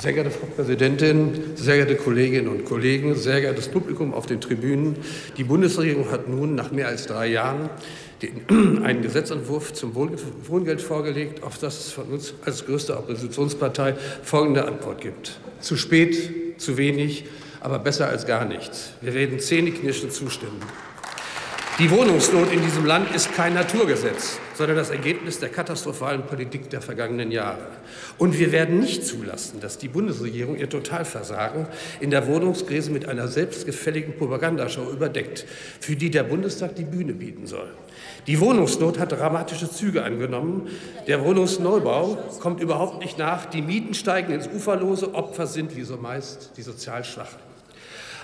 Sehr geehrte Frau Präsidentin, sehr geehrte Kolleginnen und Kollegen, sehr geehrtes Publikum auf den Tribünen. Die Bundesregierung hat nun nach mehr als drei Jahren den, einen Gesetzentwurf zum Wohngeld vorgelegt, auf das es von uns als größte Oppositionspartei folgende Antwort gibt. Zu spät, zu wenig, aber besser als gar nichts. Wir werden zähneknirschend zustimmen. Die Wohnungsnot in diesem Land ist kein Naturgesetz, sondern das Ergebnis der katastrophalen Politik der vergangenen Jahre. Und wir werden nicht zulassen, dass die Bundesregierung ihr Totalversagen in der Wohnungskrise mit einer selbstgefälligen Propagandashow überdeckt, für die der Bundestag die Bühne bieten soll. Die Wohnungsnot hat dramatische Züge angenommen. Der Wohnungsneubau kommt überhaupt nicht nach. Die Mieten steigen ins Uferlose. Opfer sind, wie so meist, die sozial Schwachen.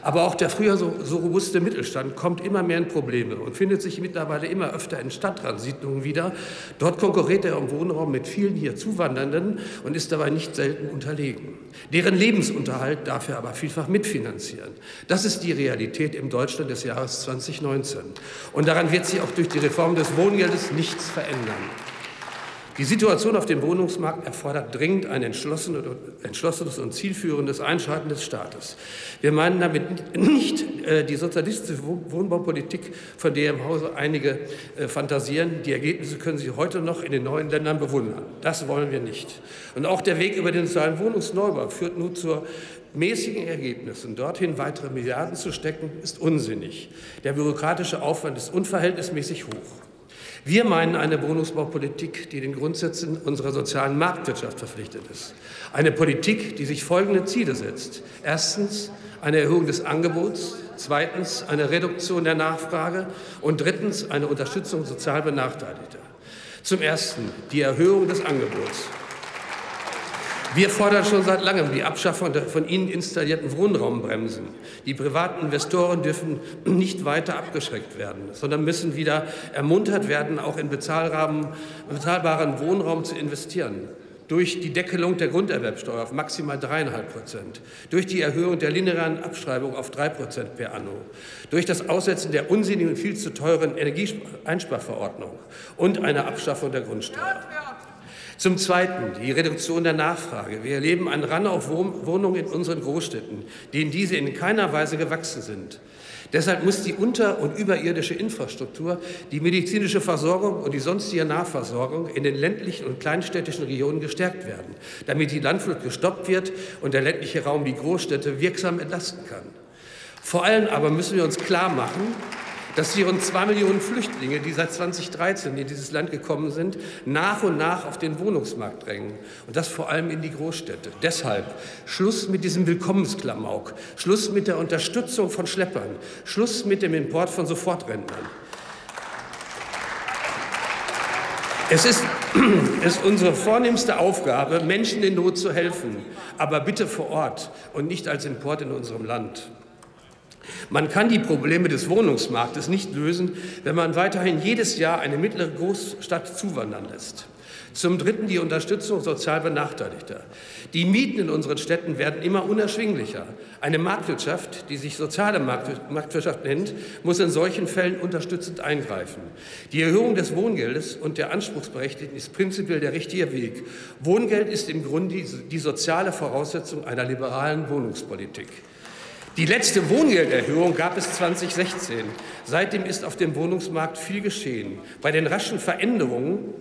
Aber auch der früher so, so, robuste Mittelstand kommt immer mehr in Probleme und findet sich mittlerweile immer öfter in Stadtratssiedlungen wieder. Dort konkurriert er um Wohnraum mit vielen hier Zuwandernden und ist dabei nicht selten unterlegen. Deren Lebensunterhalt darf er aber vielfach mitfinanzieren. Das ist die Realität im Deutschland des Jahres 2019. Und daran wird sich auch durch die Reform des Wohngeldes nichts verändern. Die Situation auf dem Wohnungsmarkt erfordert dringend ein entschlossenes und zielführendes Einschreiten des Staates. Wir meinen damit nicht äh, die sozialistische Wohnbaupolitik, von der im Hause einige äh, fantasieren. Die Ergebnisse können Sie heute noch in den neuen Ländern bewundern. Das wollen wir nicht. Und auch der Weg über den sozialen Wohnungsneubau führt nun zur mäßigen Ergebnissen dorthin weitere Milliarden zu stecken, ist unsinnig. Der bürokratische Aufwand ist unverhältnismäßig hoch. Wir meinen eine Wohnungsbaupolitik, die den Grundsätzen unserer sozialen Marktwirtschaft verpflichtet ist. Eine Politik, die sich folgende Ziele setzt. Erstens eine Erhöhung des Angebots, zweitens eine Reduktion der Nachfrage und drittens eine Unterstützung sozial Benachteiligter. Zum Ersten die Erhöhung des Angebots. Wir fordern schon seit langem die Abschaffung der von Ihnen installierten Wohnraumbremsen. Die privaten Investoren dürfen nicht weiter abgeschreckt werden, sondern müssen wieder ermuntert werden, auch in bezahlbaren Wohnraum zu investieren durch die Deckelung der Grunderwerbsteuer auf maximal dreieinhalb Prozent, durch die Erhöhung der linearen Abschreibung auf drei Prozent per anno, durch das Aussetzen der unsinnigen und viel zu teuren Energieeinsparverordnung und eine Abschaffung der Grundsteuer. Zum Zweiten die Reduktion der Nachfrage. Wir erleben einen Run auf Wohnungen in unseren Großstädten, denen diese in keiner Weise gewachsen sind. Deshalb muss die unter- und überirdische Infrastruktur, die medizinische Versorgung und die sonstige Nahversorgung in den ländlichen und kleinstädtischen Regionen gestärkt werden, damit die Landflucht gestoppt wird und der ländliche Raum die Großstädte wirksam entlasten kann. Vor allem aber müssen wir uns klar machen, dass die rund zwei Millionen Flüchtlinge, die seit 2013 in dieses Land gekommen sind, nach und nach auf den Wohnungsmarkt drängen. Und das vor allem in die Großstädte. Deshalb Schluss mit diesem Willkommensklamauk, Schluss mit der Unterstützung von Schleppern, Schluss mit dem Import von Sofortrentnern. Es ist, es ist unsere vornehmste Aufgabe, Menschen in Not zu helfen, aber bitte vor Ort und nicht als Import in unserem Land. Man kann die Probleme des Wohnungsmarktes nicht lösen, wenn man weiterhin jedes Jahr eine mittlere Großstadt zuwandern lässt. Zum Dritten die Unterstützung sozial Benachteiligter. Die Mieten in unseren Städten werden immer unerschwinglicher. Eine Marktwirtschaft, die sich soziale Marktwirtschaft nennt, muss in solchen Fällen unterstützend eingreifen. Die Erhöhung des Wohngeldes und der Anspruchsberechtigten ist prinzipiell der richtige Weg. Wohngeld ist im Grunde die soziale Voraussetzung einer liberalen Wohnungspolitik. Die letzte Wohngelderhöhung gab es 2016. Seitdem ist auf dem Wohnungsmarkt viel geschehen. Bei den raschen Veränderungen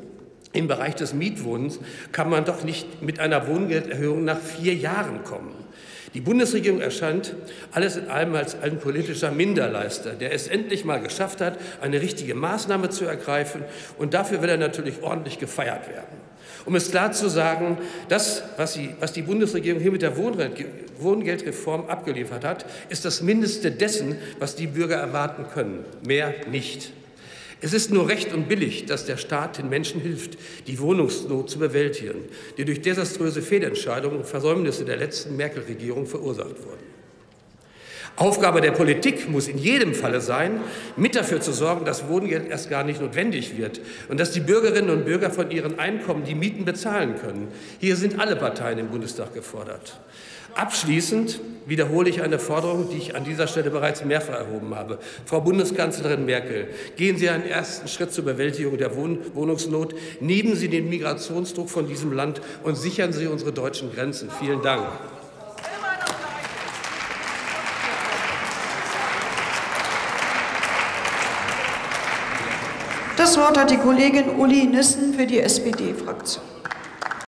im Bereich des Mietwohnens kann man doch nicht mit einer Wohngelderhöhung nach vier Jahren kommen. Die Bundesregierung erscheint alles in allem als ein politischer Minderleister, der es endlich mal geschafft hat, eine richtige Maßnahme zu ergreifen. Und dafür will er natürlich ordentlich gefeiert werden. Um es klar zu sagen, das, was, sie, was die Bundesregierung hier mit der Wohngeldreform abgeliefert hat, ist das Mindeste dessen, was die Bürger erwarten können. Mehr nicht. Es ist nur recht und billig, dass der Staat den Menschen hilft, die Wohnungsnot zu bewältigen, die durch desaströse Fehlentscheidungen und Versäumnisse der letzten Merkel-Regierung verursacht wurden. Aufgabe der Politik muss in jedem Falle sein, mit dafür zu sorgen, dass Wohngeld erst gar nicht notwendig wird und dass die Bürgerinnen und Bürger von ihren Einkommen die Mieten bezahlen können. Hier sind alle Parteien im Bundestag gefordert. Abschließend wiederhole ich eine Forderung, die ich an dieser Stelle bereits mehrfach erhoben habe. Frau Bundeskanzlerin Merkel, gehen Sie einen ersten Schritt zur Bewältigung der Wohn Wohnungsnot, nehmen Sie den Migrationsdruck von diesem Land und sichern Sie unsere deutschen Grenzen. Vielen Dank. Das Wort hat die Kollegin Uli Nissen für die SPD-Fraktion.